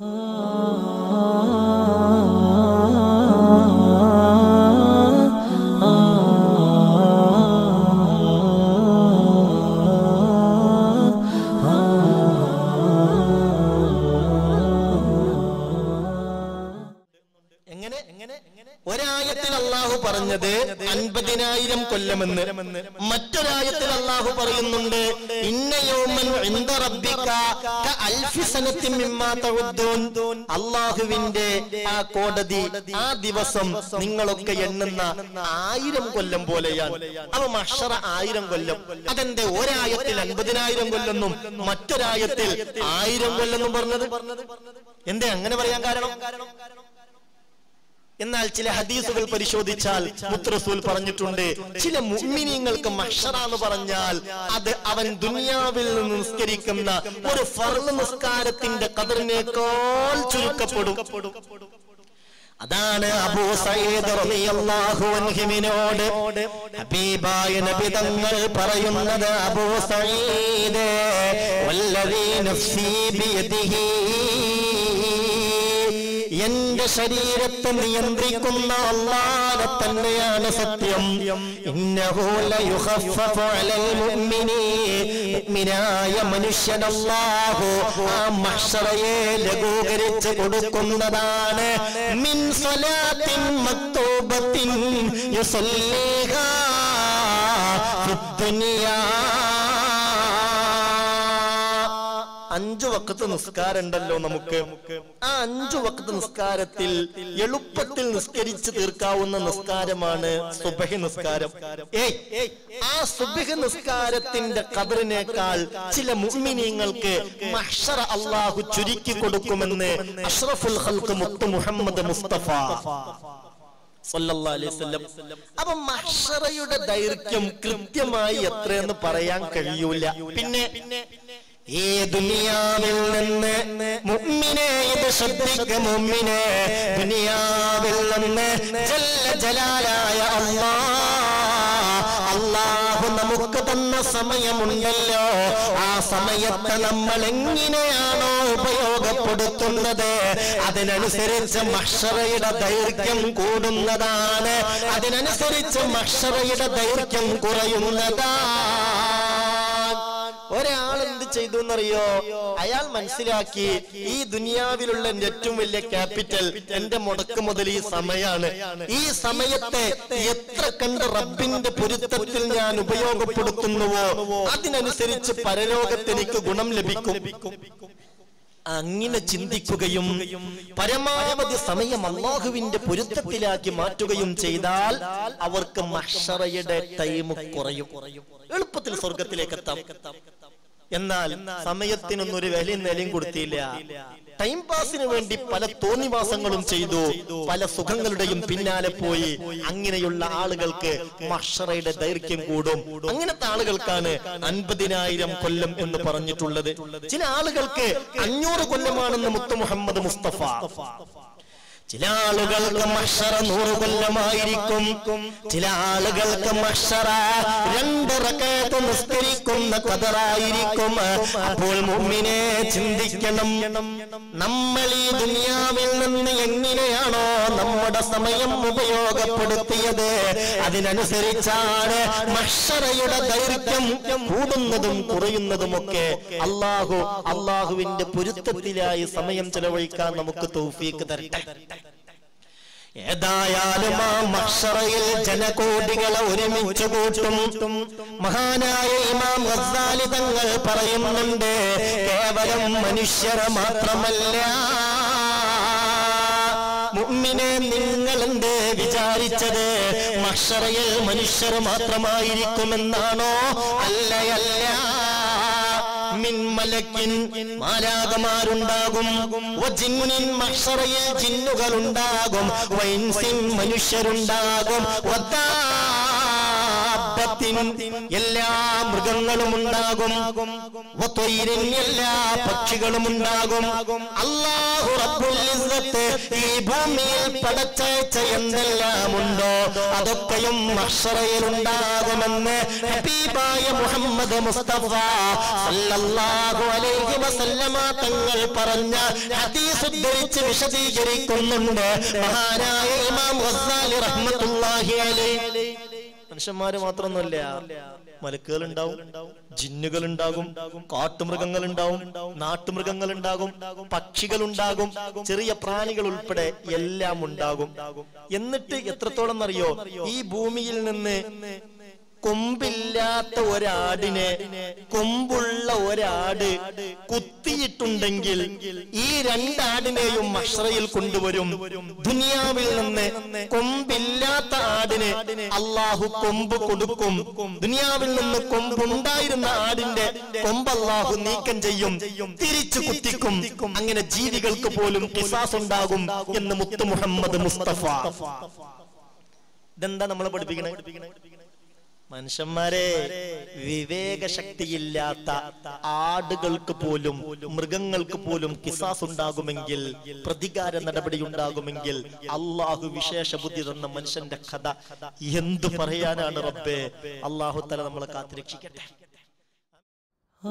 Oh. അൻപതിനായിരം കൊല്ലമെന്ന് മറ്റൊരായത്തിൽ അള്ളാഹു പറയുന്നുണ്ട് അള്ളാഹുവിന്റെ ആ കോടതി ആ ദിവസം നിങ്ങളൊക്കെ എണ്ണുന്ന ആയിരം കൊല്ലം പോലെയാണ്. അവ മഷറ ആയിരം കൊല്ലം. അതെന്റെ ഒരായത്തിൽ അൻപതിനായിരം കൊല്ലെന്നും മറ്റൊരായത്തിൽ ആയിരം കൊല്ലെന്നും പറഞ്ഞത്? എന്തേ അങ്ങനെ പറയാൻ കാരണം? എന്നാൽ ചില ഹദീസുകൾ പരിശോധിച്ചാൽ മുത്രസൂൽ പറഞ്ഞിട്ടുണ്ട്. ചില മുഅ്മിനീങ്ങൾക്ക് മഷറാന്ന് പറഞ്ഞാൽ അത് അവൻ ദുനിയാവിൽ നിന്ന് നിസ്കരിക്കുന്ന ഒരു ഫർൾ നിസ്കാരത്തിന്റെ കതിറിനേക്കാൾ ചുരുക്കപ്പെടും. അതാണ് അബൂ സയ്യിദ് റളിയല്ലാഹു അൻഹുവിനോട് ഹബീബായ നബി തങ്ങൾ പറയുന്നത് അബൂ സയ്യിദ് വല്ലദീ നഫ്സീ ബിയദിഹി എന്റെ ശരീരത്തെ നിയന്ത്രിക്കുന്ന അള്ളാഹ തന്നെയാണ് സത്യം. ായ അല്ലാഹു ആ മഹ്ശറയെ ലഘൂകരിച്ച് കൊടുക്കുന്നതാണ്. മിൻ സ്വലാത്തിൻ മക്തൂബത്തിൻ യുസല്ലീഹാ. ഫിദ്ദുനിയാ അഞ്ചു വക്കത്ത് നിസ്കാരം ഉണ്ടല്ലോ നമുക്ക്. ആ അഞ്ചു വക്കത്ത് നിസ്കാരത്തിൽ എളുപ്പത്തിൽ നിസ്കരിച്ച് തീർക്കാവുന്ന നിസ്കാരമാണ് സുബഹി നിസ്കാരം. ഏയ് ആ സുബഹി നിസ്കാരത്തിന്റെ കബറിനേക്കാൾ ചില മുഅ്മിനീങ്ങൾക്ക് മഹ്ഷറ അള്ളാഹു ചുരുക്കി കൊടുക്കുമെന്ന് അഷ്റഫുൽ ഖൽഖ് മുത്തു മുഹമ്മദ് മുസ്തഫ. അപ്പൊ മഹ്ഷറയുടെ ദൈർഘ്യം കൃത്യമായി എത്രയെന്ന് പറയാൻ കഴിയൂല. പിന്നെ ഈ ദുനിയാവിൽ നിന്ന് മുമ്മിനെ ഇത് ശ്രദ്ധിക്ക മുമ്മിനെ. ദുനിയാവിൽ നിന്ന് ജല്ല ജലാലായ അള്ളാ. അല്ലാഹു നമുക്ക് തന്ന സമയമുണ്ടല്ലോ. ആ സമയത്തെ നമ്മൾ എങ്ങനെയാണോ ഉപയോഗപ്പെടുത്തുന്നത്? അതിനനുസരിച്ച് മക്ഷറയുടെ ദൈർഘ്യം കൂടുന്നതാണ്. അതിനനുസരിച്ച് മക്ഷറയുടെ ദൈർഘ്യം കുറയുന്നതാണ് ഒരാൾ എന്ത് ചെയ്തു എന്നറിയോ? അയാൾ മനസ്സിലാക്കി ഈ ദുനിയാവിലുള്ള എന്റെ ഏറ്റവും വലിയ ക്യാപിറ്റൽ എന്റെ മുടക്ക് മുതൽ ഈ സമയമാണ് ഈ സമയത്തെ എത്ര കണ്ട് റബ്ബിന്റെ പൊരുത്തത്തിൽ ഞാൻ ഉപയോഗപ്പെടുത്തുന്നുവോ? അതിനനുസരിച്ച് പരലോകത്ത് ഗുണം ലഭിക്കും. അങ്ങനെ ചിന്തിക്കുകയും പരമാവധി സമയം അള്ളാഹുവിന്റെ പൊരുത്തത്തിലാക്കി മാറ്റുകയും ചെയ്താൽ അവർക്ക് മഷറയുടെ ടൈം കുറയും. എളുപ്പത്തിൽ സ്വർഗത്തിലേക്ക് എത്താം. എന്നാൽ സമയത്തിനൊന്നും ഒരു വിലയും നിലയും കൊടുത്തില്ല ടൈം പാസിന് വേണ്ടി പല തോന്നിവാസങ്ങളും ചെയ്തു. പല സുഖങ്ങളുടെയും പിന്നാലെ പോയി. അങ്ങനെയുള്ള ആളുകൾക്ക് മഷറയുടെ ദൈർഘ്യം കൂടും. അങ്ങനത്തെ ആളുകൾക്കാണ് അൻപതിനായിരം കൊല്ലം എന്ന് പറഞ്ഞിട്ടുള്ളത്. ചില ആളുകൾക്ക് അഞ്ഞൂറ് കൊല്ലമാണെന്ന് മുത്തു മുഹമ്മദ് മുസ്തഫ. ചില ആളുകൾക്ക് മഷറ നൂറ് കൊല്ലമായിരിക്കും. ചില ആളുകൾക്ക് മഷറ രണ്ട് റക്കത്ത് നിസ്കരിക്കുന്ന കതറായിരിക്കും അപ്പോൾ മുമ്മിനെ ചിന്തിക്കണം. നമ്മൾ ഈ ദുനിയാവിൽ നിന്ന് എങ്ങനെയാണോ നമ്മുടെ സമയം ഉപയോഗപ്പെടുത്തിയത്? അതിനനുസരിച്ചാണ് മഷറയുടെ ദൈർഘ്യം കൂടുന്നതും കുറയുന്നതുമൊക്കെ അള്ളാഹു അള്ളാഹുവിന്റെ പൊരുത്തത്തിലായി സമയം ചെലവഴിക്കാൻ നമുക്ക് തൗഫീക്ക് തരട്ടെ. ഏതായാലും ആ മക്ഷറയിൽ ജനകോടികളെ ഒരുമിച്ച് കൂട്ടും. മഹാനായ ഇമാം ഗസാലി തങ്ങൾ പറയുന്നുണ്ട് കേവലം മനുഷ്യരെ മാത്രമല്ല മുമ്മിനെ നിങ്ങൾ വിചാരിച്ചത് മക്ഷറയിൽ മനുഷ്യർ മാത്രമായിരിക്കുമെന്നാണോ? അല്ലയല്ല മലക്കിൻ മാലാകമാരുണ്ടാകും വജിന്നിൻ ജിന്നുകളുണ്ടാകും. മനുഷ്യരുണ്ടാകും. ദാബത്തിൻ എല്ലാ മൃഗങ്ങളും ഉണ്ടാകും. എല്ലാ പക്ഷികളും ഉണ്ടാകും. ഇസ്സത്ത് ഈ ഭൂമിയിൽ പടച്ചയച്ച എന്തെല്ലാം ഉണ്ടോ അതൊക്കെയും മഹ്ശറയിൽ ഉണ്ടാകുമെന്ന് ഹബീബായ മുഹമ്മദ് മുസ്തഫ സല്ലല്ലാഹു അലൈഹി വസല്ലമ തങ്ങൾ പറഞ്ഞ ഹദീസ് ഉദ്ധരിച്ച് വിശദീകരിക്കുന്നുണ്ട്. മഹാനായ ഇമാം ഗസ്സാലി റഹ്മത്തുള്ളാഹി അലൈഹി. മനുഷ്യന്മാര് മാത്രമൊന്നുമല്ല. മലക്കുകൾ ഉണ്ടാവും ജിന്നുകൾ ഉണ്ടാകും കാട്ടുമൃഗങ്ങൾ ഉണ്ടാവും നാട്ടുമൃഗങ്ങൾ ഉണ്ടാകും പക്ഷികൾ ഉണ്ടാകും ചെറിയ പ്രാണികൾ ഉൾപ്പെടെ എല്ലാം ഉണ്ടാകും എന്നിട്ട് എത്രത്തോളം അറിയോ ഈ ഭൂമിയിൽ നിന്ന് കൊമ്പില്ലാത്ത ഒരാടിനെ കൊമ്പുള്ള ഒരാട് കുത്തിയിട്ടുണ്ടെങ്കിൽ ഈ രണ്ടാടിനെയും മഷറയിൽ കൊണ്ടുവരും. ദുനിയാവിൽ നിന്ന് കൊമ്പില്ലാത്ത ആടിന് അള്ളാഹു കൊമ്പ് കൊടുക്കും. ദുനിയാവിൽ നിന്ന് കൊമ്പുണ്ടായിരുന്ന ആടിന്റെ കൊമ്പ് അള്ളാഹു നീക്കം ചെയ്യും. തിരിച്ചു കുത്തിക്കും. അങ്ങനെ ജീവികൾക്ക് പോലും കിസാസ് ഉണ്ടാകും എന്ന് മുത്തു മുഹമ്മദ് മുസ്തഫ. ഇതെന്താ നമ്മളെ പഠിപ്പിക്കണേ? മനുഷ്യന്മാരെ വിവേകശക്തിയില്ലാത്ത ആടുകൾക്ക് പോലും മൃഗങ്ങൾക്ക് പോലും കിസാസ് ഉണ്ടാകുമെങ്കിൽ പ്രതികാര നടപടി ഉണ്ടാകുമെങ്കിൽ അള്ളാഹു വിശേഷ ബുദ്ധി തന്ന മനുഷ്യന്റെ കഥ എന്തു പറയാനാണ് റബ്ബേ? അള്ളാഹു തല നമ്മളെ കാത്തിരക്ഷിക്കട്ടെ ah